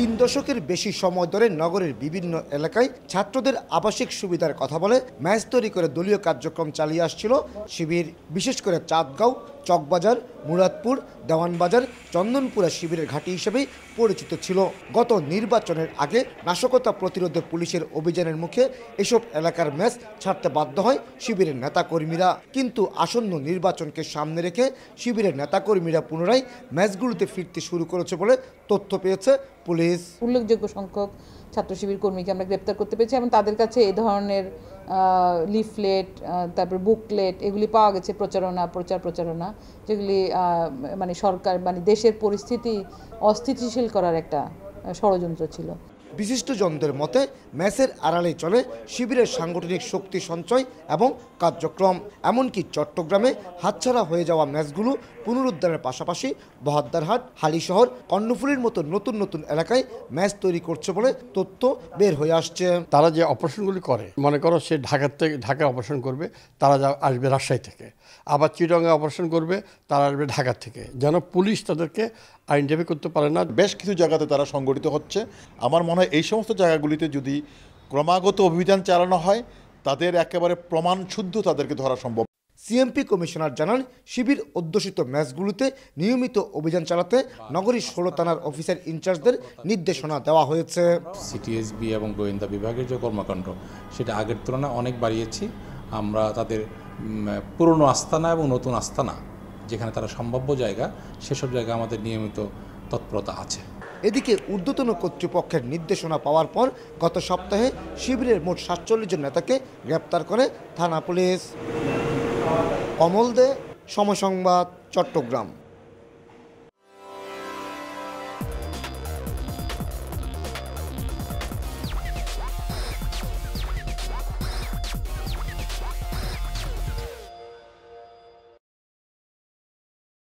তিন দশকের বেশি সময় ধরে নগরের বিভিন্ন এলাকায় ছাত্রদের আবাসিক সুবিধার কথা বলে ম্যাচ তৈরি করে দলীয় কার্যক্রম চালিয়ে আসছিল শিবির। বিশেষ করে চাঁদগাঁও, চকবাজার, মুরাদপুর, দেওয়ানবাজার, চন্দনপুরা শিবিরের ঘাঁটি হিসেবেই পরিচিত ছিল। গত নির্বাচনের আগে নাশকতা প্রতিরোধে পুলিশের অভিযানের মুখে এসব এলাকার ম্যাচ ছাড়তে বাধ্য হয় শিবিরের নেতাকর্মীরা। কিন্তু আসন্ন নির্বাচনকে সামনে রেখে শিবিরের নেতাকর্মীরা পুনরায় ম্যাচগুলোতে ফিরতে শুরু করেছে বলে তথ্য পেয়েছে পুলিশ। উল্লেখযোগ্য সংখ্যক ছাত্র শিবির কর্মীকে আমরা গ্রেপ্তার করতে পেরেছি এবং তাদের কাছে এ ধরনের লিফলেট তারপর বুকলেট এগুলি পাওয়া গেছে প্রচারণা, প্রচার প্রচারণা, যেগুলি মানে সরকার মানে দেশের পরিস্থিতি অস্থিতিশীল করার একটা ষড়যন্ত্র ছিল। বিশিষ্টজনদের মতে, ম্যাচের আড়ালে চলে শিবিরের সাংগঠনিক শক্তি সঞ্চয় এবং কার্যক্রম। এমনকি চট্টগ্রামে হাতছাড়া হয়ে যাওয়া ম্যাচগুলো পুনরুদ্ধারের পাশাপাশি বহাদ্দারহাট, হালিশহর, কর্ণফুলীর মতো নতুন নতুন এলাকায় ম্যাচ তৈরি করছে বলে তথ্য বের হয়ে আসছে। তারা যে অপারেশনগুলি করে, মনে করো সে ঢাকার থেকে ঢাকা অপারেশন করবে, তারা যা আসবে রাজশাহী থেকে। আবার চিটঙ্গে অপারেশন করবে, তারা আসবে ঢাকা থেকে। যেন পুলিশ তাদেরকে আইনজীবী করতে পারে না। বেশ কিছু জায়গাতে তারা সংগঠিত হচ্ছে। আমার মনে হয় এই সমস্ত জায়গাগুলিতে যদি ক্রমাগত অভিযান চালানো হয় তাদের একেবারে প্রমাণ শুদ্ধ তাদেরকে ধরা সম্ভব। সিএমপি কমিশনার জানান শিবির অধ্যুষিত ম্যাচগুলোতে নিয়মিত অভিযান চালাতে নগরীর ষোলো থানার অফিসার ইনচার্জদের নির্দেশনা দেওয়া হয়েছে। সিটিএসবি এবং গোয়েন্দা বিভাগের যে কর্মকাণ্ড সেটা আগের তুলনায় অনেক বাড়িয়েছি। আমরা তাদের পুরনো আস্তানা এবং নতুন আস্তানা যেখানে তারা সম্ভাব্য জায়গা, সেসব জায়গা আমাদের নিয়মিত তৎপরতা আছে। এদিকে ঊর্ধ্বতন কর্তৃপক্ষের নির্দেশনা পাওয়ার পর গত সপ্তাহে শিবিরের মোট সাতচল্লিশ জন নেতাকে গ্রেপ্তার করে থানা পুলিশ। কমল দে, সমসংবাদ, চট্টগ্রাম।